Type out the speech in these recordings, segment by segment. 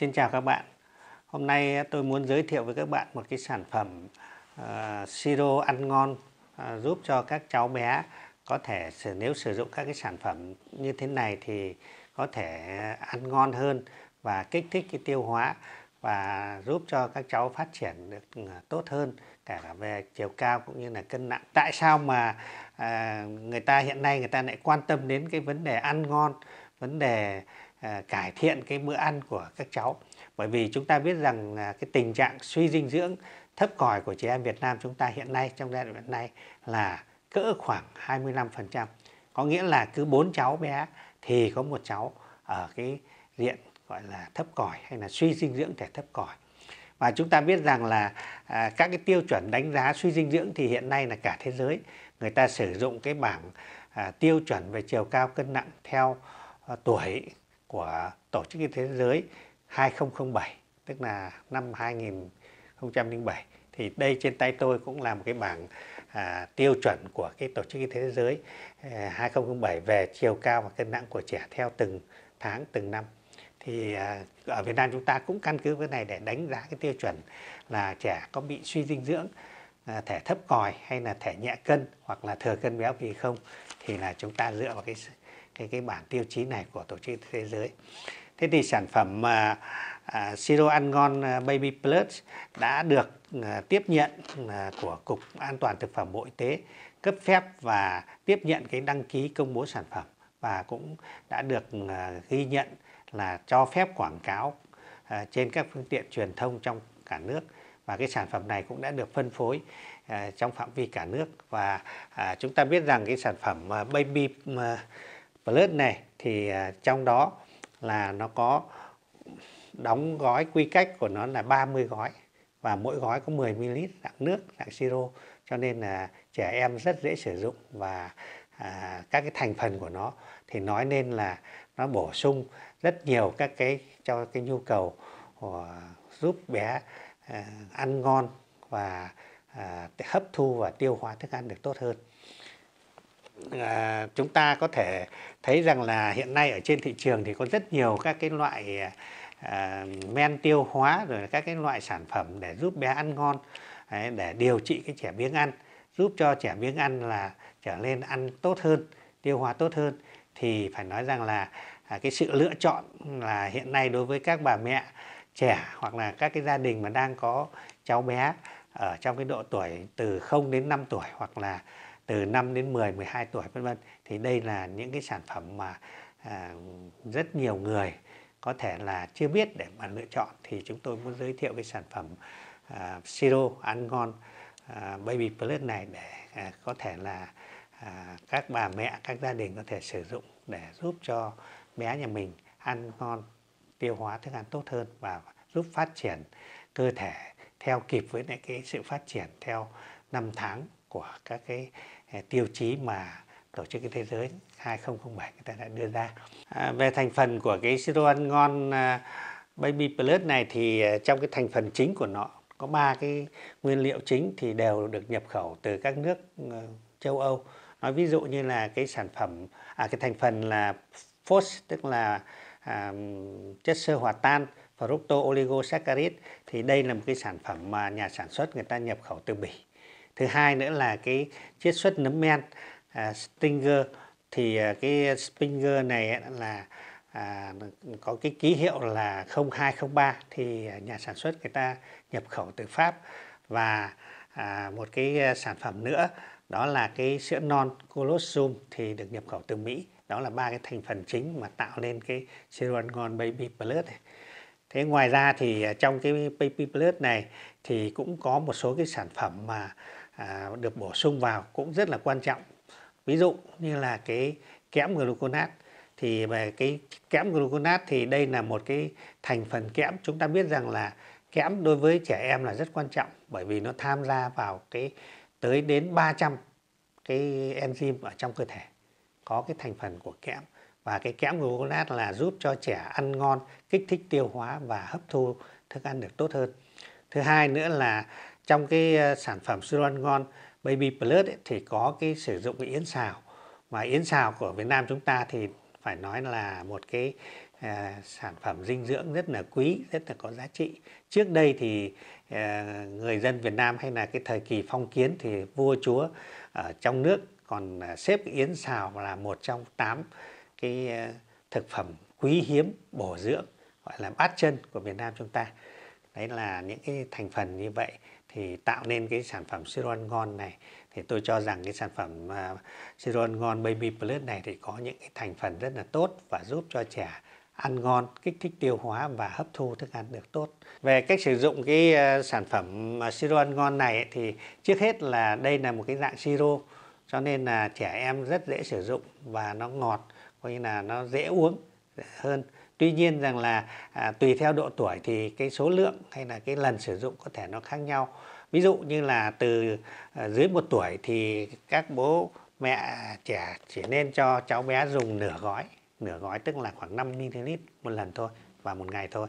Xin chào các bạn. Hôm nay ờ, tôi muốn giới thiệu với các bạn một cái sản phẩm uh, siro ăn ngon uh, giúp cho các cháu bé có thể nếu sử dụng các cái sản phẩm như thế này thì có thể ăn ngon hơn và kích thích cái tiêu hóa và giúp cho các cháu phát triển được ừ, tốt hơn cả về chiều cao cũng như là cân nặng. Tại sao mà uh, người ta hiện nay người ta lại quan tâm đến cái vấn đề ăn ngon, vấn đề À, cải thiện cái bữa ăn của các cháu? Bởi vì chúng ta biết rằng à, cái tình trạng suy dinh dưỡng thấp còi của trẻ em Việt Nam chúng ta hiện nay trong giai đoạn hiện nay là cỡ khoảng 25%. Có nghĩa là cứ 4 cháu bé thì có một cháu ở cái diện gọi là thấp còi hay là suy dinh dưỡng thể thấp còi và chúng ta biết rằng là à, các cái tiêu chuẩn đánh giá suy dinh dưỡng thì hiện nay là cả thế giới người ta sử dụng cái bảng à, tiêu chuẩn về chiều cao cân nặng theo à, tuổi của tổ chức y tế thế giới 2007 tức là năm 2007 thì đây trên tay tôi cũng là một cái bảng à, tiêu chuẩn của cái tổ chức y tế thế giới à, 2007 về chiều cao và cân nặng của trẻ theo từng tháng từng năm. Thì à, ở Việt Nam chúng ta cũng căn cứ cái này để đánh giá cái tiêu chuẩn là trẻ có bị suy dinh dưỡng à, thể thấp còi hay là thể nhẹ cân hoặc là thừa cân béo phì không. Thì là chúng ta dựa vào cái cái cái bản tiêu chí này của tổ chức thế giới. Thế thì sản phẩm mà à, siro ăn ngon à, Baby Plus đã được à, tiếp nhận à, của Cục An toàn Thực phẩm Bộ Y tế cấp phép và tiếp nhận cái đăng ký công bố sản phẩm và cũng đã được à, ghi nhận là cho phép quảng cáo à, trên các phương tiện truyền thông trong cả nước và cái sản phẩm này cũng đã được phân phối à, trong phạm vi cả nước và à, chúng ta biết rằng cái sản phẩm à, Baby à, Plus này thì à, trong đó là nó có đóng gói quy cách của nó là 30 gói và mỗi gói có 10 ml dạng nước dạng siro. Cho nên là trẻ em rất dễ sử dụng và à, các cái thành phần của nó thì nói nên là nó bổ sung rất nhiều các cái cho cái nhu cầu của, giúp bé à, ăn ngon và à, hấp thu và tiêu hóa thức ăn được tốt hơn à, chúng ta có thể thấy rằng là hiện nay ở trên thị trường thì có rất nhiều các cái loại à, men tiêu hóa rồi các cái loại sản phẩm để giúp bé ăn ngon đấy, để điều trị cái trẻ biếng ăn giúp cho trẻ biếng ăn là trở nên ăn tốt hơn tiêu hóa tốt hơn. Thì phải nói rằng là à, cái sự lựa chọn là hiện nay đối với các bà mẹ trẻ hoặc là các cái gia đình mà đang có cháu bé ở trong cái độ tuổi từ 0 đến 5 tuổi hoặc là từ 5 đến 10, 12 tuổi vân vân. Thì đây là những cái sản phẩm mà à, rất nhiều người có thể là chưa biết để mà lựa chọn. Thì chúng tôi muốn giới thiệu cái sản phẩm à, siro ăn ngon à, baby plus này để à, có thể là à, các bà mẹ các gia đình có thể sử dụng để giúp cho bé nhà mình ăn ngon tiêu hóa thức ăn tốt hơn và giúp phát triển cơ thể theo kịp với lại cái sự phát triển theo năm tháng của các cái à, tiêu chí mà tổ chức y thế giới 2007 người ta đã đưa ra. À, về thành phần của cái siro ăn ngon à, Baby Plus này thì à, trong cái thành phần chính của nó có ba cái nguyên liệu chính thì đều được nhập khẩu từ các nước ờ, châu Âu. Nói ví dụ như là cái sản phẩm à cái thành phần là phos tức là à, chất xơ hòa tan fructo oligosaccharide thì đây là một cái sản phẩm mà nhà sản xuất người ta nhập khẩu từ Bỉ. Thứ hai nữa là cái chiết xuất nấm men à, Stinger. Thì à, cái Stinger này là à, có cái ký hiệu là 0203 thì à, nhà sản xuất người ta nhập khẩu từ Pháp. Và à, một cái à, sản phẩm nữa đó là cái sữa non Colossum thì được nhập khẩu từ Mỹ. Đó là ba cái thành phần chính mà tạo nên cái siro ngon baby plus. Này. thế ngoài ra thì à, trong cái baby plus này thì cũng có một số cái sản phẩm mà à, được bổ sung vào cũng rất là quan trọng. Ví dụ như là cái kẽm gluconat thì về cái kẽm gluconat thì đây là một cái thành phần kẽm. Chúng ta biết rằng là kẽm đối với trẻ em là rất quan trọng bởi vì nó tham gia vào cái tới đến 300 cái enzyme ở trong cơ thể có cái thành phần của kẽm. Và cái kẽm gluconat là giúp cho trẻ ăn ngon, kích thích tiêu hóa và hấp thu thức ăn được tốt hơn. Thứ hai nữa là trong cái ờ, sản phẩm sữa ăn ngon Baby Plus ấy, thì có cái sử dụng cái yến xào và yến xào của Việt Nam chúng ta thì phải nói là một cái à, sản phẩm dinh dưỡng rất là quý, rất là có giá trị. Trước đây thì à, người dân Việt Nam hay là cái thời kỳ phong kiến thì vua chúa ở trong nước còn à, xếp yến xào là một trong tám cái à, thực phẩm quý hiếm bổ dưỡng gọi là bát chân của Việt Nam chúng ta. Đấy là những cái thành phần như vậy thì tạo nên cái sản phẩm siro ăn ngon này thì tôi cho rằng cái sản phẩm à, uh, siro ăn ngon baby plus này thì có những cái thành phần rất là tốt và giúp cho trẻ ăn ngon, kích thích tiêu hóa và hấp thu thức ăn được tốt. Về cách sử dụng cái uh, sản phẩm à, uh, siro ăn ngon này thì trước hết là đây là một cái dạng siro cho nên là trẻ em rất dễ sử dụng và nó ngọt, coi như là nó dễ uống hơn tuy nhiên rằng là à, tùy theo độ tuổi thì cái số lượng hay là cái lần sử dụng có thể nó khác nhau. Ví dụ như là từ à, dưới một tuổi thì các bố mẹ trẻ chỉ nên cho cháu bé dùng nửa gói. Nửa gói tức là khoảng 5 ml một lần thôi và một ngày thôi.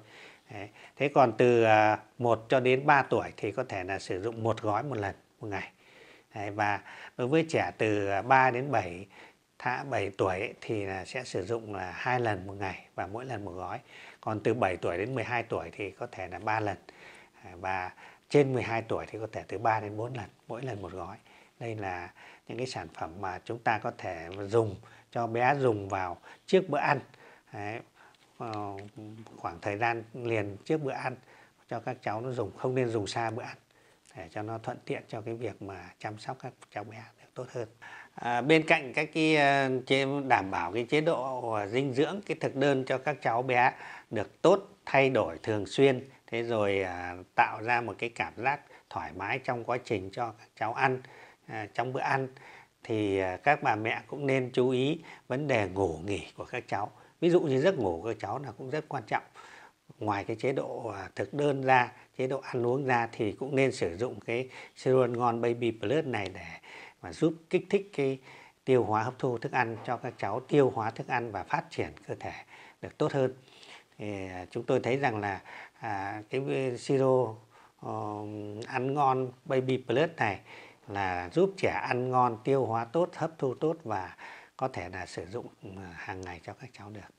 Đấy. thế còn từ à, 1 cho đến 3 tuổi thì có thể là sử dụng một gói một lần một ngày. Đấy, và đối với trẻ từ à, 3 đến 7 thả 7 tuổi thì là sẽ sử dụng là hai lần một ngày và mỗi lần một gói. Còn từ 7 tuổi đến 12 tuổi thì có thể là 3 lần. À, và trên 12 tuổi thì có thể từ 3 đến 4 lần, mỗi lần một gói. Đây là những cái sản phẩm mà chúng ta có thể dùng cho bé dùng vào trước bữa ăn. Đấy, ờ, khoảng thời gian liền trước bữa ăn cho các cháu nó dùng không nên dùng xa bữa ăn để cho nó thuận tiện cho cái việc mà chăm sóc các cháu bé được tốt hơn. À, bên cạnh các cái ờ, chế đảm bảo cái chế độ ờ, dinh dưỡng cái thực đơn cho các cháu bé được tốt thay đổi thường xuyên thế rồi à, tạo ra một cái cảm giác thoải mái trong quá trình cho các cháu ăn à, trong bữa ăn thì à, các bà mẹ cũng nên chú ý vấn đề ngủ nghỉ của các cháu. Ví dụ như giấc ngủ của các cháu là cũng rất quan trọng. Ngoài cái chế độ à, thực đơn ra chế độ ăn uống ra thì cũng nên sử dụng cái cereal ngon baby plus này để và giúp kích thích cái tiêu hóa hấp thu thức ăn cho các cháu tiêu hóa thức ăn và phát triển cơ thể được tốt hơn. Thì à, chúng tôi thấy rằng là à, cái siro uh, ăn ngon baby plus này là giúp trẻ ăn ngon tiêu hóa tốt hấp thu tốt và có thể là sử dụng à, hàng ngày cho các cháu được.